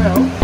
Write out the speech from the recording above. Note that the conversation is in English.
well.